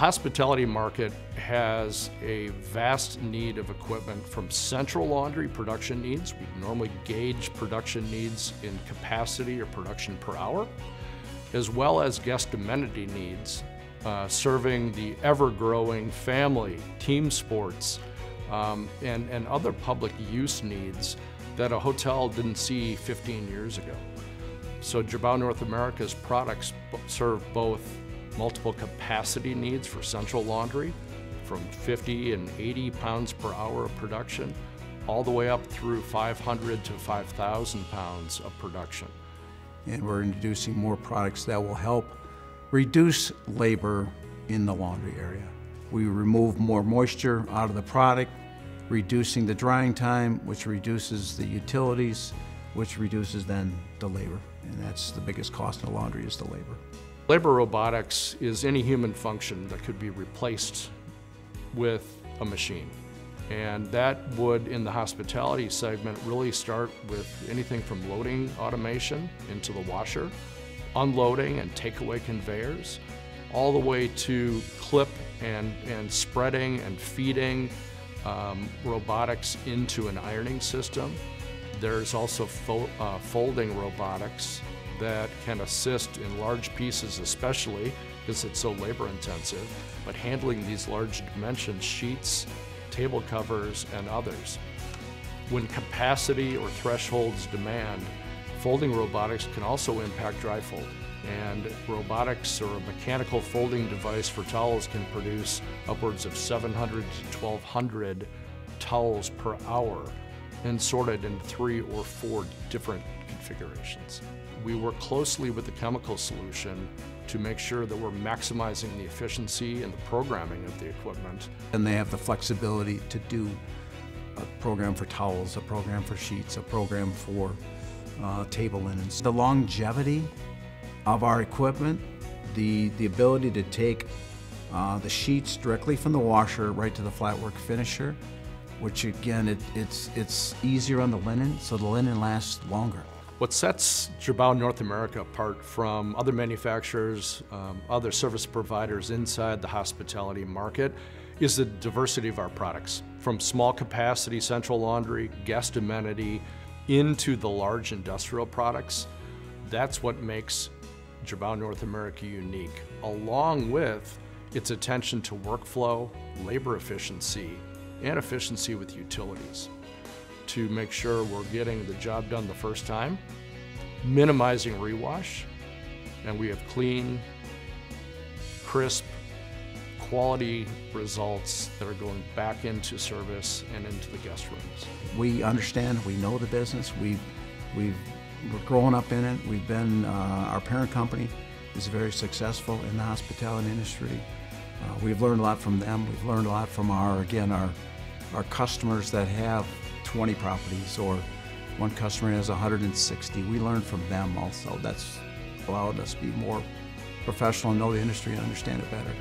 hospitality market has a vast need of equipment from central laundry production needs. We normally gauge production needs in capacity or production per hour, as well as guest amenity needs, uh, serving the ever-growing family, team sports, um, and, and other public use needs that a hotel didn't see 15 years ago. So Girbau North America's products serve both multiple capacity needs for central laundry from 50 and 80 pounds per hour of production all the way up through 500 to 5,000 pounds of production. And we're introducing more products that will help reduce labor in the laundry area. We remove more moisture out of the product, reducing the drying time, which reduces the utilities, which reduces then the labor. And that's the biggest cost in the laundry is the labor. Labor robotics is any human function that could be replaced with a machine. And that would, in the hospitality segment, really start with anything from loading automation into the washer, unloading and takeaway conveyors, all the way to clip and, and spreading and feeding um, robotics into an ironing system. There's also fo uh, folding robotics that can assist in large pieces especially because it's so labor intensive, but handling these large dimension sheets, table covers, and others. When capacity or thresholds demand, folding robotics can also impact dry fold. And robotics or a mechanical folding device for towels can produce upwards of 700 to 1200 towels per hour and sorted into three or four different configurations. We work closely with the chemical solution to make sure that we're maximizing the efficiency and the programming of the equipment. And they have the flexibility to do a program for towels, a program for sheets, a program for uh, table linens. The longevity of our equipment, the, the ability to take uh, the sheets directly from the washer right to the flatwork finisher, which again, it, it's, it's easier on the linen, so the linen lasts longer. What sets Girbau North America apart from other manufacturers, um, other service providers inside the hospitality market is the diversity of our products. From small capacity central laundry, guest amenity, into the large industrial products. That's what makes Girbau North America unique, along with its attention to workflow, labor efficiency, and efficiency with utilities to make sure we're getting the job done the first time, minimizing rewash, and we have clean, crisp, quality results that are going back into service and into the guest rooms. We understand, we know the business, we've, we've, we're growing up in it, we've been, uh, our parent company is very successful in the hospitality industry. Uh, we've learned a lot from them, we've learned a lot from our, again, our, our customers that have 20 properties or one customer has 160. We learn from them also. That's allowed us to be more professional and know the industry and understand it better.